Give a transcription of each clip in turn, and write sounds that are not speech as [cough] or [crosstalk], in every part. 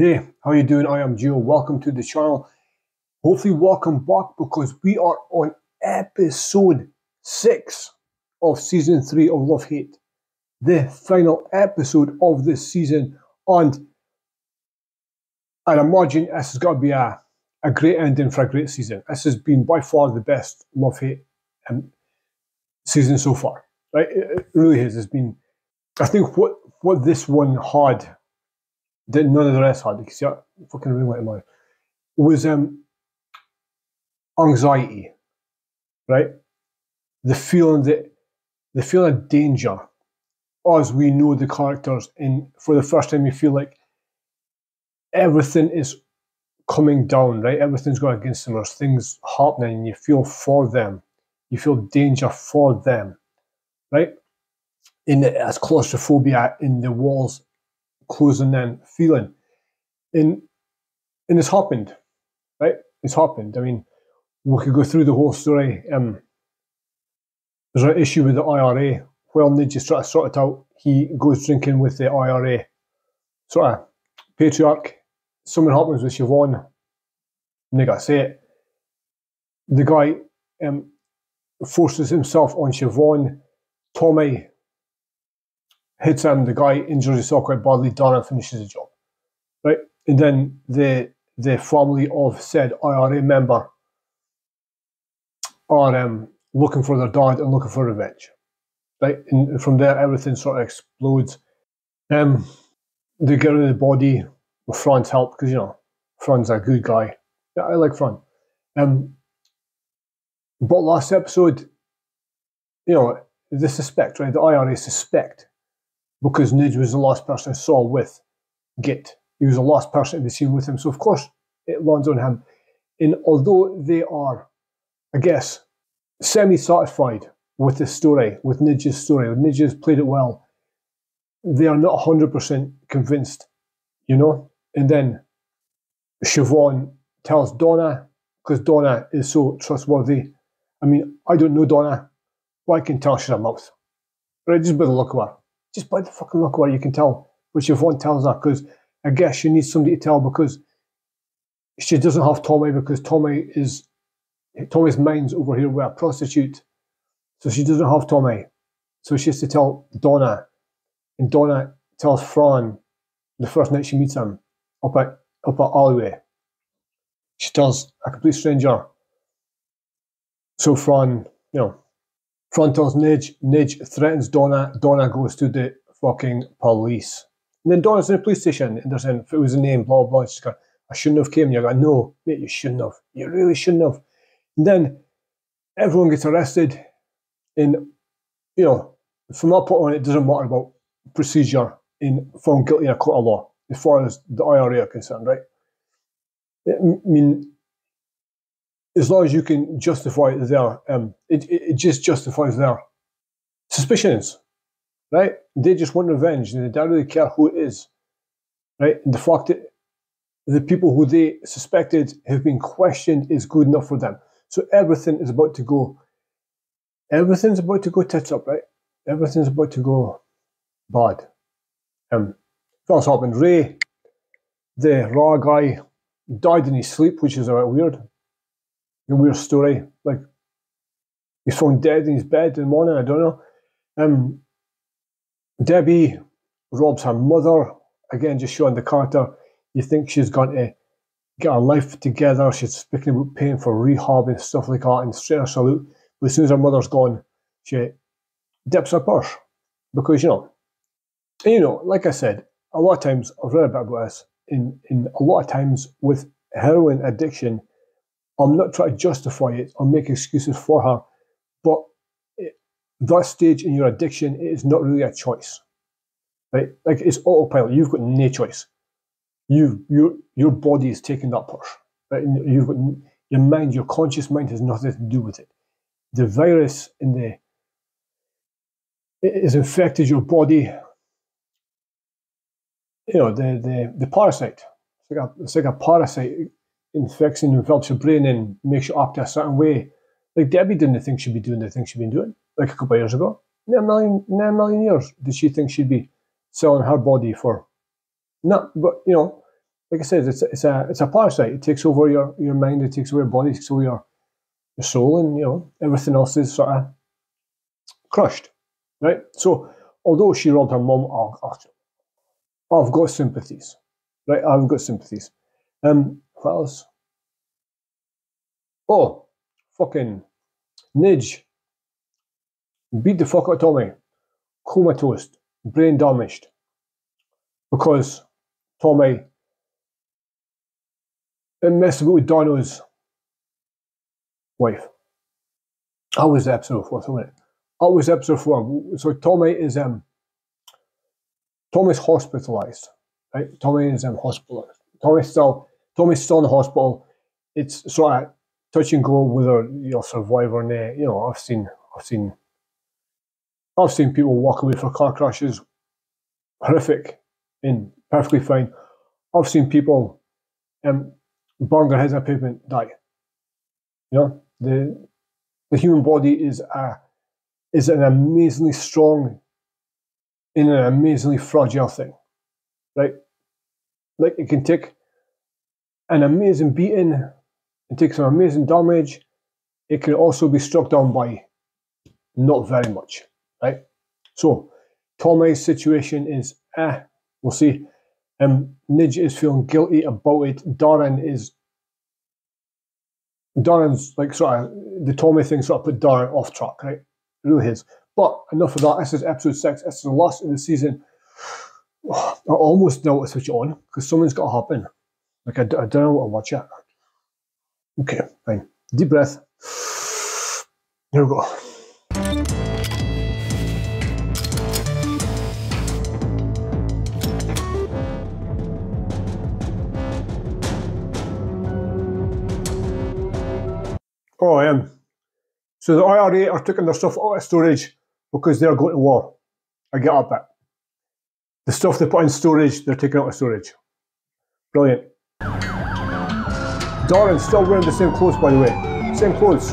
Hey, how you doing? I am Geo. Welcome to the channel. Hopefully, welcome back because we are on episode six of season three of Love Hate, the final episode of this season, and I imagine this has got to be a, a great ending for a great season. This has been by far the best Love Hate um, season so far. Right, it, it really has. It's been. I think what what this one had that none of the rest had, because yeah, fucking ring light mine, was um, anxiety, right? The feeling that the feeling of danger, as we know the characters, and for the first time you feel like everything is coming down, right? Everything's going against them. There's things happening, and you feel for them. You feel danger for them, right? In as claustrophobia in the walls closing in feeling. And and it's happened, right? It's happened. I mean, we could go through the whole story. Um, there's an issue with the IRA. Well, Nidge is trying to sort it out, he goes drinking with the IRA. Sort of patriarch. Something happens with Siobhan. They got say it. The guy um, forces himself on Siobhan. Tommy hits him, the guy injures himself quite badly, Donna finishes the job. Right? And then the the family of said IRA member are um, looking for their dad and looking for revenge. Right? And from there everything sort of explodes. Um they get rid of the body with Fran's help, because you know, Fran's a good guy. Yeah, I like Fran. Um but last episode, you know, the suspect, right? The IRA suspect because Nidge was the last person I saw with Git. He was the last person to be seen with him. So, of course, it lands on him. And although they are, I guess, semi satisfied with the story, with Nidge's story, Nidge has played it well, they are not 100% convinced, you know? And then Siobhan tells Donna, because Donna is so trustworthy. I mean, I don't know Donna, but I can tell she's a mouth. Right, just by the look of her just by the fucking look where you can tell, Siobhan tells her, because I guess she needs somebody to tell because she doesn't have Tommy because Tommy is Tommy's mind's over here with a prostitute. So she doesn't have Tommy. So she has to tell Donna. And Donna tells Fran the first night she meets him up at up at alleyway. She tells a complete stranger. So Fran, you know, Fran tells Nidge, Nidge threatens Donna, Donna goes to the fucking police. And then Donna's in the police station and they're saying, if it was a name, blah, blah, she's going, I shouldn't have came. And you're going, no, mate, you shouldn't have. You really shouldn't have. And then everyone gets arrested. And, you know, from that point on, it doesn't matter about procedure in found guilty in a court of law, as far as the IRA are concerned, right? I mean, as long as you can justify their, um, it, it, just justifies their suspicions, right? They just want revenge and they don't really care who it is, right? And the fact that the people who they suspected have been questioned is good enough for them. So everything is about to go, everything's about to go tits up, right? Everything's about to go bad. Um, what's happened? Ray, the raw guy, died in his sleep, which is a bit weird a weird story. Like he's found dead in his bed in the morning. I don't know. Um, Debbie robs her mother again, just showing the character. You think she's going to get her life together. She's speaking about paying for rehab and stuff like that, and straight her salute. But as soon as her mother's gone, she dips her purse because you know, you know, like I said, a lot of times I've read about this. In in a lot of times with heroin addiction, I'm not trying to justify it or make excuses for her, but that stage in your addiction it is not really a choice, right? Like it's autopilot. You've got no choice. You your your body is taking that push, right? You've got your mind, your conscious mind has nothing to do with it. The virus in the it has infected your body. You know the the the parasite. It's like a, it's like a parasite infection envelops your brain and makes you act a certain way. Like Debbie didn't think she'd be doing the things she'd been doing like a couple of years ago. In a million, in a million years did she think she'd be selling her body for. No, but you know, like I said, it's it's a it's a parasite. It takes over your your mind. It takes over your body. It takes over your your soul, and you know everything else is sort of crushed, right? So although she robbed her mum, I've got sympathies, right? I've got sympathies. Um, what? Oh, fucking Nidge beat the fuck out of Tommy, comatose, brain damaged, because Tommy messed about with Donna's wife. I was episode four, wasn't it? I was episode four. So Tommy is um Tommy's hospitalized. Right? Tommy is um hospitalized. Tommy's still Tommy's still in the hospital. It's sort of touch and go whether you'll survive or not. You know, I've seen I've seen I've seen people walk away from car crashes horrific and perfectly fine. I've seen people um, burn their heads on pavement die. You know, the the human body is a is an amazingly strong and an amazingly fragile thing. Right? Like it can take an amazing beating, and take some amazing damage. It can also be struck down by not very much. Right? So Tommy's situation is eh, we'll see. Um, Nidge is feeling guilty about it. Darren is Darren's like sort of the Tommy thing sort of put Darren off track, right? Really is. But enough of that. This is episode six. This is the last of the season. [sighs] I almost know to switch on because something's got to happen. Like I, I don't know what to watch yet. Okay, fine. Deep breath. Here we go. Oh, am. So the IRA are taking their stuff out of storage because they're going to war. I get up it. The stuff they put in storage, they're taking out of storage. Brilliant. Darren's still wearing the same clothes, by the way. Same clothes.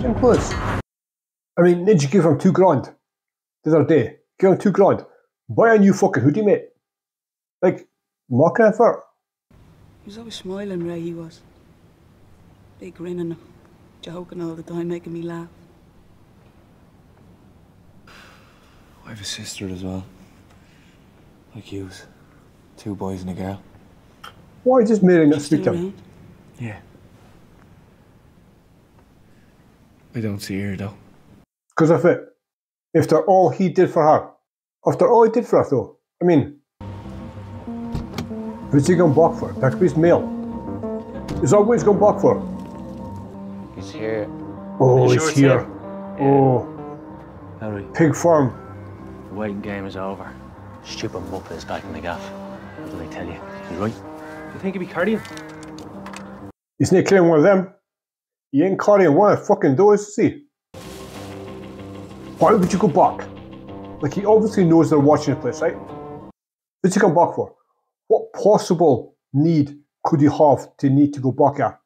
Same clothes. I mean, Nidge gave him two grand the other day. Give him two grand. Buy a new fucking hoodie, mate. Like, market effort. He was always smiling, Ray, he was. Big grin grinning joking all the time, making me laugh. I have a sister as well. Like yous. Two boys and a girl. Why just marrying that speak Yeah. I don't see her though. Because of it. After all he did for her. After all he did for her though. I mean. Who's he going back for? That could be his mail. Is that what he's going back for? He's here. Oh, he's here. Oh. Harry. Pig farm. The waiting game is over. Stupid muppet is back in the gaff. What did I tell you? He's right. Think he'd be carrying? He's not carrying one of them. He ain't carrying one of fucking doors, is he? Why would you go back? Like, he obviously knows they're watching the place, right? What's he come back for? What possible need could you have to need to go back at?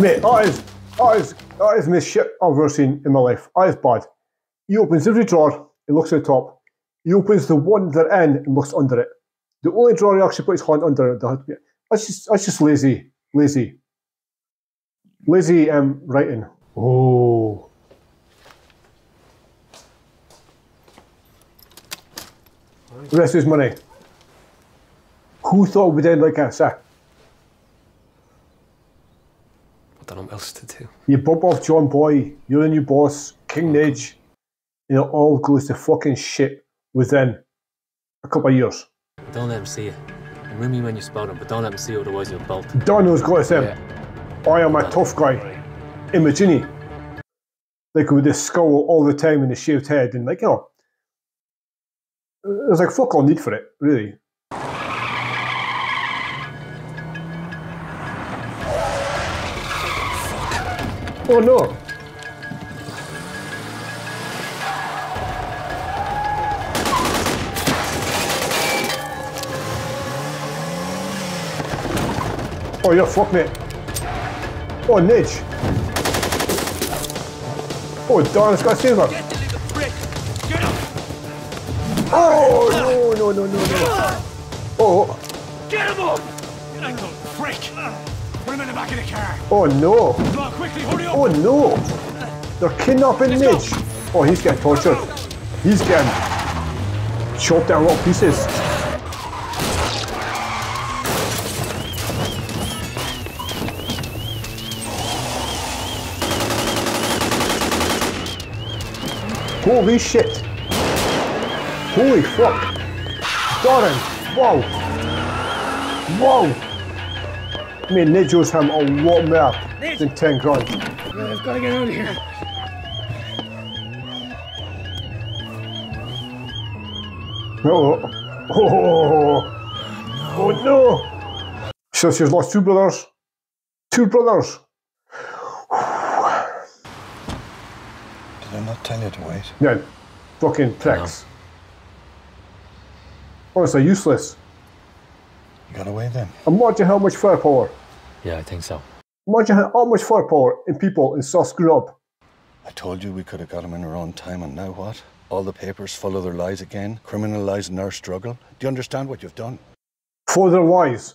Mate, that is, that is, that is the shit I've ever seen in my life. That is bad. He opens every drawer, he looks at the top. He opens the one they're in and looks under it. The only drawer he actually put his hand under it. That's just, that's just lazy. Lazy. Lazy um, writing. Oh. The rest of his money. Who thought we'd end like this? Eh? don't know what else to do. You bump off John Boy, you're the new boss, King Nidge, you know, all goes to fucking shit within a couple of years. Don't let him see you. And ring me when you spot him, but don't let him see you, otherwise you'll bolt. Donno's got to say, yeah. I am a tough guy. Imagine Like with this skull all the time and the shaved head, and like, you know, there's like fuck all need for it, really. Oh no! Oh, you're fuck me. Oh, Nidge. Oh, darn, it's got a silver. Oh, no, no, no, no, no. Oh, Get him up! You little prick! Put him in the back of the car. oh no. Come quickly, hurry up! Oh no. They're kidnapping Nidge. Oh, he's getting tortured. He's getting chopped down little pieces. Holy shit! Holy fuck! Darren! Wow! Whoa! I mean, Nidge owes him a lot more than 10 grand. I've got to get out of here. Oh, oh, oh, oh. oh no! So she's lost two brothers. Two brothers. Did I not tell you to wait? Yeah, fucking pricks. Oh, Honestly, useless. You got away then? Imagine how much firepower. Yeah, I think so. Imagine how, how much firepower in people in so screwed. I told you we could have got him in our own time, and now what? All the papers full of their lies again, criminalising our struggle. Do you understand what you've done? For their lies.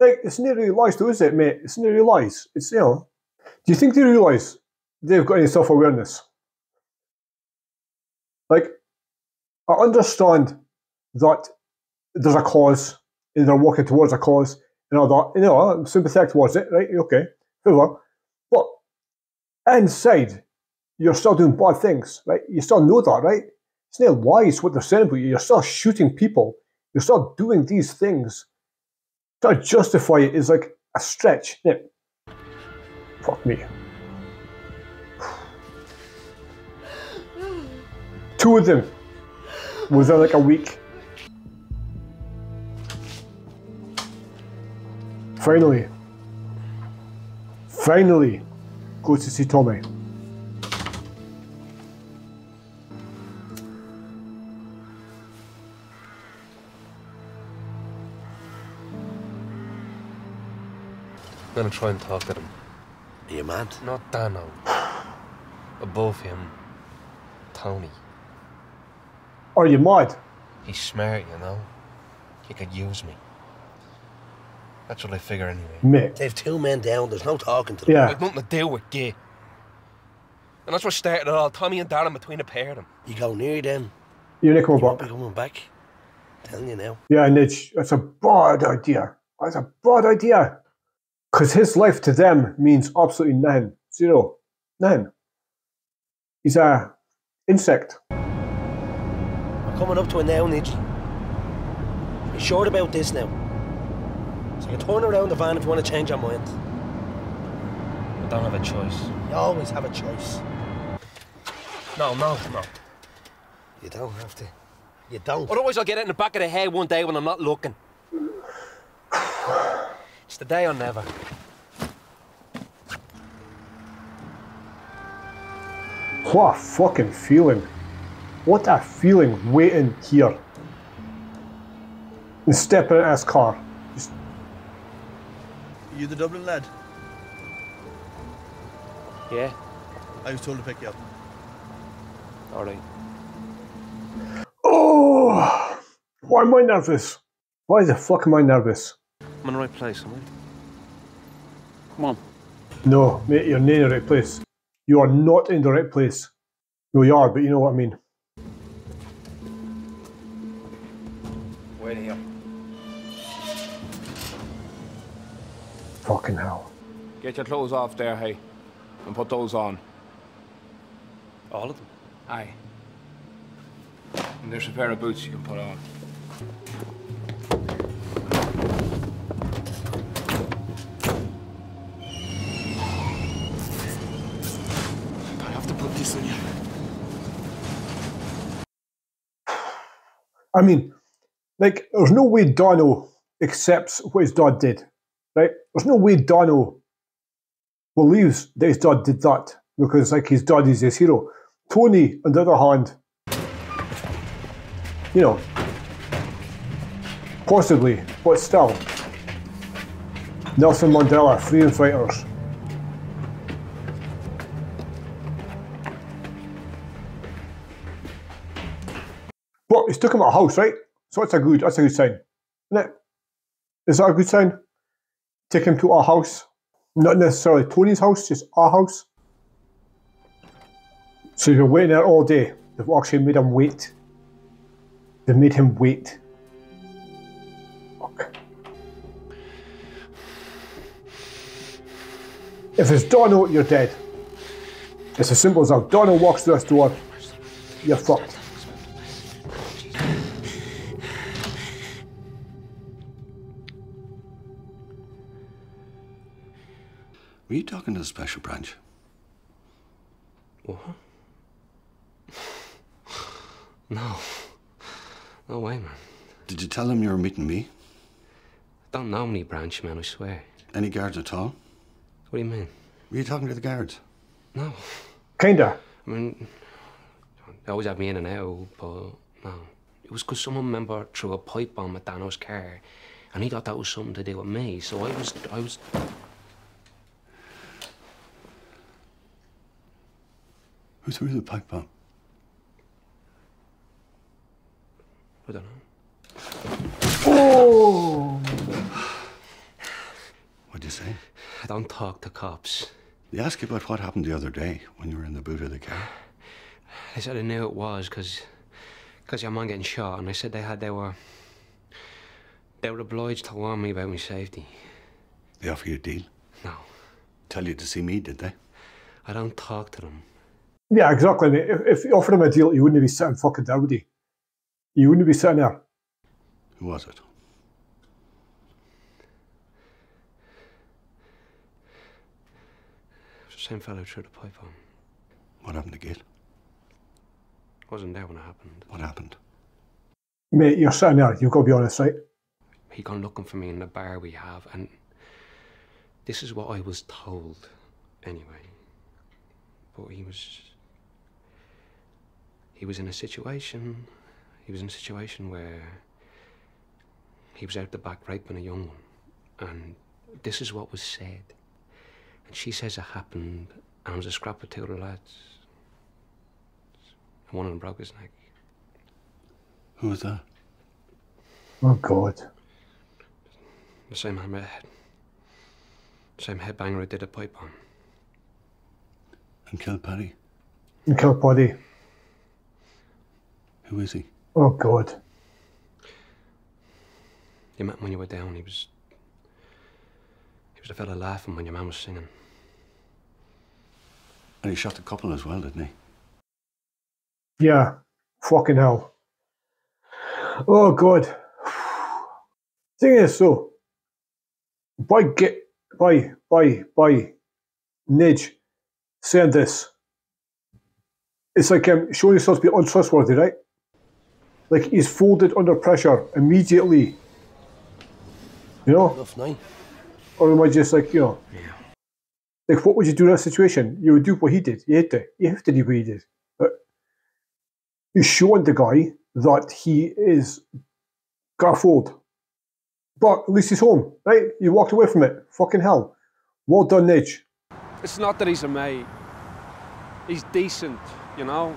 Like, it's not really lies though, is it, mate? It's not really lies. It's, you know. Do you think they realise they've got any self awareness? Like, I understand that there's a cause and they're working towards a cause and all that. You know, I'm sympathetic towards it, right? Okay, well. But inside, you're still doing bad things, right? You still know that, right? It's not wise what they're saying you. You're still shooting people. You're still doing these things. To justify it is like a stretch. Yeah. Fuck me. Two of them within like a week. Finally, finally, go to see Tommy. I'm gonna try and talk to him. Are you mad? Not Dano. [sighs] Above him, Tony. Are you mad? He's smart, you know. He could use me. That's what I figure anyway. Mate. They've two men down. There's no talking to them. Yeah. I've nothing to do with gay. And that's what started it all. Tommy and Darren between a pair of them. You go near them. You're not coming You won't be back. coming back. telling you now. Yeah, Nidge, that's a bad idea. That's a bad idea. Because his life to them means absolutely nothing. Zero. Nothing. He's a insect. We're coming up to it now, Nidge. You sure about this now? So you can turn around the van if you want to change your mind. I don't have a choice. You always have a choice. No, no, no. You don't have to. You don't. Otherwise, I'll get it in the back of the head one day when I'm not looking. It's the day or never. What a fucking feeling. What a feeling waiting here. And stepping in his car. Just, You the Dublin lad? Yeah, I was told to pick you up. all right. oh, why am I nervous? Why the fuck am I nervous? I'm in the right place, am I? Come on. No, mate, you're not in the right place. You are not in the right place. No, you are, but you know what I mean. Fucking hell. Get your clothes off there, hey. And put those on. All of them. Aye. And there's a pair of boots you can put on. I have to put this on you. I mean, like, there's no way Dano accepts what his dad did, right? There's no way Dano believes that his dad did that because, like, his dad is his hero. Tony, on the other hand, you know, possibly, but still, Nelson Mandela, freedom fighters. But he's took him at a house, right? So that's a good that's a good sign. Isn't it? Is that a good sign? Take him to our house. Not necessarily Tony's house, just our house. So he's been waiting there all day. They've actually made him wait. They've made him wait. Fuck. If it's Dano, you're dead. It's as simple as that. Dano walks through this door, you're fucked. Were you talking to the special branch? What? No. No way, man. Did you tell them you were meeting me? I don't know any branch, man, I swear. Any guards at all? What do you mean? Were you talking to the guards? No. Kinda. I mean, they always have me in and out, but no. It was because someone member threw a pipe bomb at Dano's car, and he thought that was something to do with me. So I was, I was. Who threw the pipe bomb? I don't know. Oh! What'd you say? I don't talk to cops. They asked you about what happened the other day when you were in the boot of the car. They said I knew it was because, because your man getting shot, and I said they had they were. They were obliged to warn me about my safety. They offer you a deal? No. Tell you to see me, did they? I don't talk to them. Yeah, exactly, mate. If, if you offered him a deal, he wouldn't be sitting fucking there, would he? He wouldn't be sitting there. Who was it? It was the same fellow who threw the pipe on. What happened to Git? Wasn't there when it happened. What happened? Mate, you're sitting there. You've got to be honest, right? He gone looking for me in the bar we have, and this is what I was told, anyway. But he was. He was in a situation. He was in a situation where he was out the back raping a young one, and this is what was said. And she says it happened, and it was a scrap with two of the lads. And one of them broke his neck. Who was that? Oh, God. The same hammerhead. Same headbanger who did a pipe on. And killed Paddy? And kill Paddy. Who is he? Oh, God. You met him when you were down. He was. He was the fella laughing when your man was singing. And he shot a couple as well, didn't he? Yeah. Fucking hell. Oh, God. [sighs] Thing is, so, by get, by, by, by, Nidge saying this, it's like um, showing yourself to be untrustworthy, right? Like he's folded under pressure immediately. You know? Or am I just like, you know? Yeah. Like, what would you do in that situation? You would do what he did. You had to. You have to do what he did. But you're showing the guy that he is garfold. But at least he's home, right? You walked away from it. Fucking hell. Well done, Nidge. It's not that he's a mate. He's decent, you know.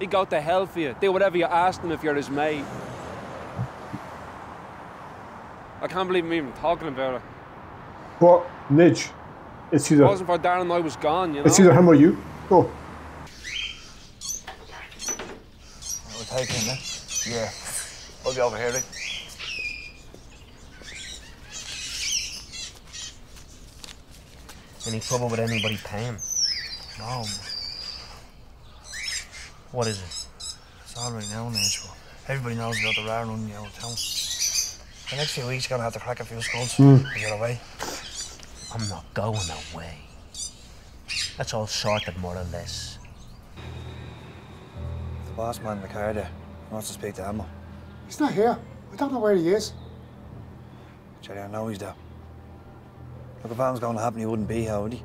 He'd go to hell for you. Do whatever you asked him if you're his mate. I can't believe I'm even talking about it. But, Nidge, it's If it wasn't for Darren, I was gone, you know. it's either him or you. Go. We'll take him then. Yeah. I'll be over here, Rick. Any trouble with anybody paying? No. What is it? It's already known, age, but everybody knows about the row running the old town. The next few weeks, gonna have to crack a few skulls to get away. I'm not going away. That's all sorted more or less. The boss man in the car there wants to speak to Elmo. He's not here. I don't know where he is. Jerry, I know he's there. Look, if anything's going to happen, he wouldn't be here, would he?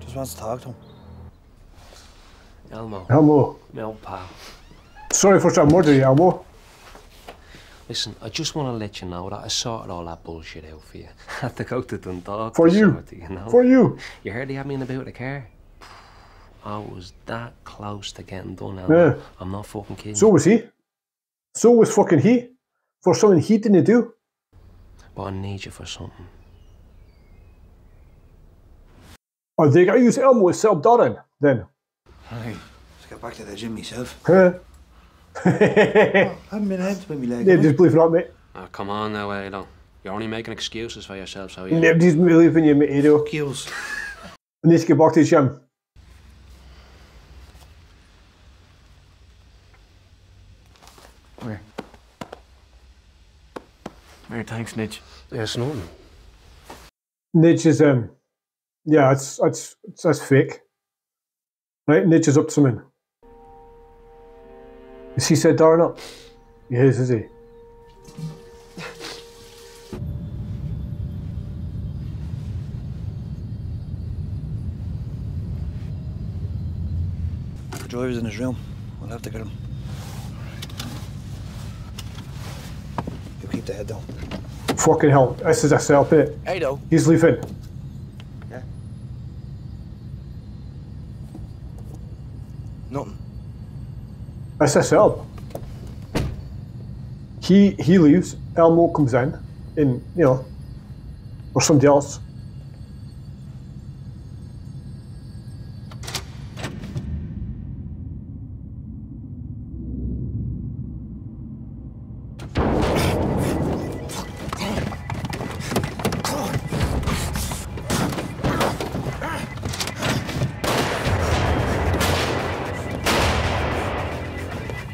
Just wants to talk to him. Elmo. Elmo. My old pal. Sorry for to murder Elmo. Listen, I just want to let you know that I sorted all that bullshit out for you. [laughs] I had to go to Dundalk For you. you know. For you. You heard they had me in the boot of the car? I was that close to getting done, Elmo. Yeah. I'm not fucking kidding. So was he. So was fucking he. For something he didn't do. But I need you for something. Oh, they got to use Elmo to sell Darren then. Aye. Let's get back to the gym myself. Huh? I [laughs] haven't been out with my leg. Yeah, have I? just believe it or not, mate. Oh, come on now, Aidan. You're only making excuses for yourself, so you. Nobody's believing you, mate. You Skills. I need to get back to the gym. Where? Where, thanks, Nidge. Yes, nothing. Nidge is um, yeah, it's it's it's that's fake. Right, is up to something. Is he said Darren up? He is, is he? The driver's in his room. We'll have to get him. You keep the head down. Fucking hell, this is a sell pit. Ado. He's leaving. Sell. He he leaves. Elmo comes in, and you know, or somebody else.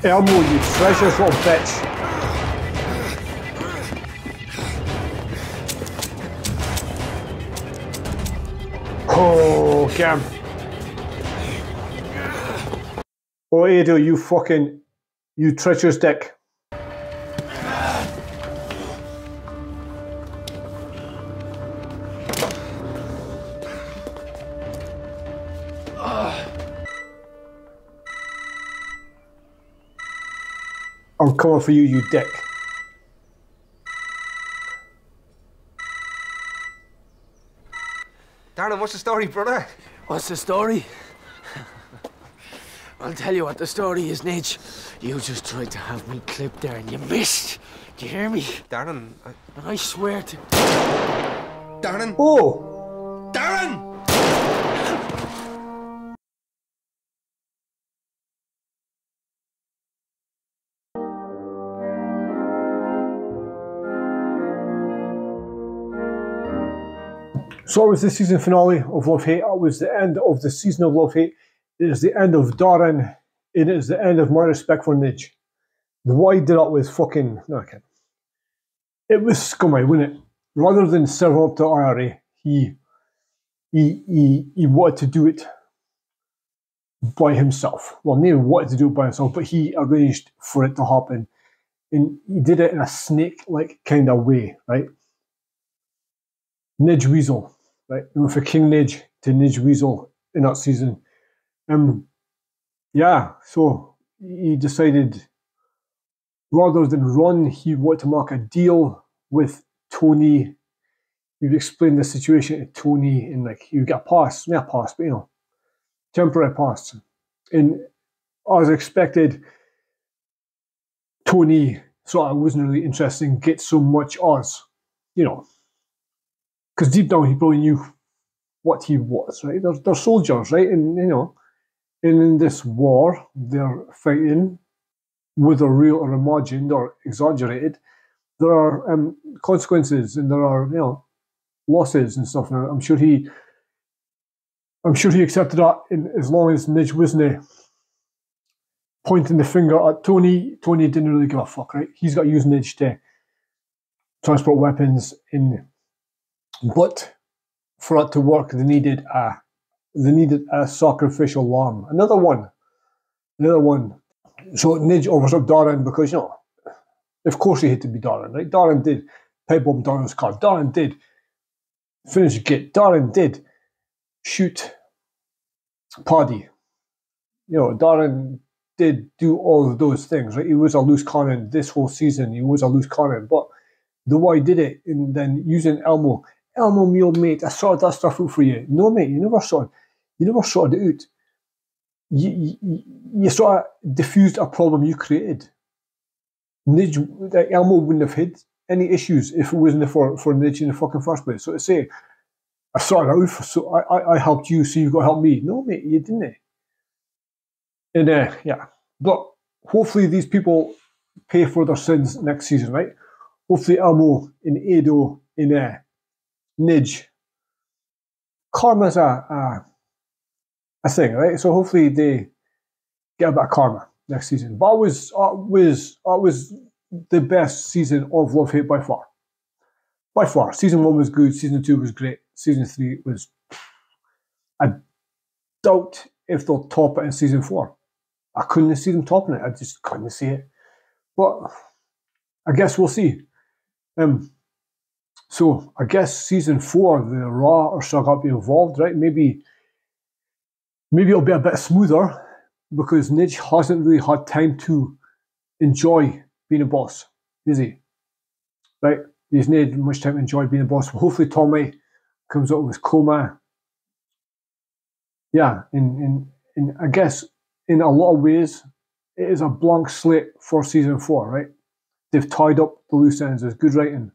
Elmo, you treacherous little bitch. Oh, Cam. Oh, Ado, you fucking, you treacherous dick. I'm for you, you dick. Darren, what's the story, brother? What's the story? I'll tell you what the story is, Nidge. You just tried to have me clipped there and you missed. Do you hear me? Darren, I... And I swear to. Darren! Oh! So it was the season finale of Love Hate. It was the end of the season of Love Hate. It is the end of Darren. It is the end of my respect for Nidge. The he did up with fucking no, okay. It was scummy, wasn't it? Rather than serve up to IRA, he he he he wanted to do it by himself. Well, neither wanted to do it by himself, but he arranged for it to happen. And he did it in a snake-like kind of way, right? Nidge Weasel, right? We went for King Nidge to Nidge Weasel in that season. Um, yeah, so he decided rather than run, he wanted to make a deal with Tony. He would explain the situation to Tony and like you get a pass, not a pass, but you know, temporary pass. And as expected, Tony sort of wasn't really interested in get so much as, you know, because deep down he probably knew what he was, right? They're, they're soldiers, right? And you know, and in this war, they're fighting, whether real or imagined or exaggerated. There are um, consequences and there are you know losses and stuff. Now, I'm sure he, I'm sure he accepted that. In, as long as Nidge wasn't pointing the finger at Tony, Tony didn't really give a fuck, right? He's got to use Nidge to transport weapons in but for it to work, they needed a they needed a sacrificial lamb. Another one, another one. So Nidge offers up Darren because you know, of course he had to be Darren, right? Darren did pipe bomb Darren's car. Darren did finish a kit. Darren did shoot Paddy. You know, Darren did do all of those things, right? He was a loose cannon this whole season. He was a loose cannon, but the way he did it, and then using Elmo Elmo, me old mate, I sorted that stuff out for you. No, mate, you never sorted, you never sorted it out. you, you, you sort of diffused a problem you created. Nidge, like Elmo wouldn't have had any issues if it wasn't for, for Nidge in the fucking first place. So to say, I sorted out, for, so I, I, I helped you, so you've got to help me. No, mate, you didn't. And uh, yeah, but hopefully these people pay for their sins next season, right? Hopefully Elmo in Ado in uh, Nidge. Karma's a, a a thing, right? So hopefully they get a bit of karma next season. But it was was the best season of Love Hate by far. By far. Season one was good, season two was great, season three was I doubt if they'll top it in season four. I couldn't see them topping it. I just couldn't see it. But I guess we'll see. Um, so I guess season four, the Raw are still got to be involved, right? Maybe maybe it'll be a bit smoother because Nidge hasn't really had time to enjoy being a boss, is he? Right? He's not much time to enjoy being a boss. Well, hopefully Tommy comes out of his coma. Yeah, in, in, in I guess in a lot of ways, it is a blank slate for season four, right? They've tied up the loose ends. There's good writing.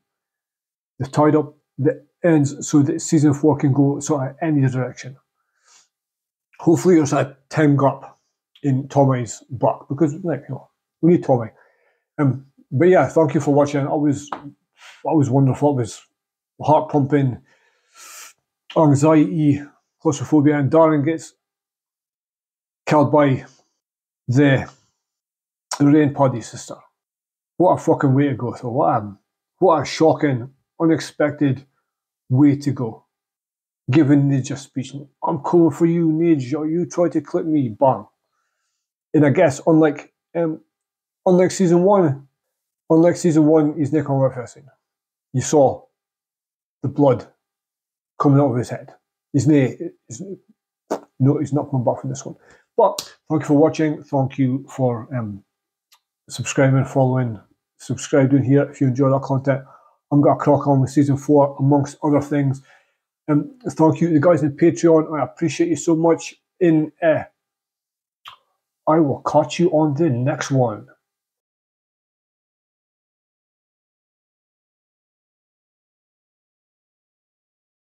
They've tied up the ends so that season four can go sort of any direction. Hopefully, there's a time gap in Tommy's buck because, like, you know, we need Tommy. Um, but yeah, thank you for watching. It was wonderful. It was heart pumping, anxiety, claustrophobia, and Darren gets killed by the Lorraine Paddy sister. What a fucking way to go! So what a what a shocking, unexpected way to go. Giving Nidge a speech. I'm coming for you, or you try to clip me, bang. And I guess unlike um, unlike season one, unlike season one, he's Nick on referencing. You saw the blood coming out of his head. He's, na- he's no, he's not coming back from this one. But thank you for watching. Thank you for um, subscribing, following, subscribing here if you enjoy that content. I'm going to crack on with season four, amongst other things. Um, thank you to the guys in Patreon. I appreciate you so much. In uh, I will catch you on the next one.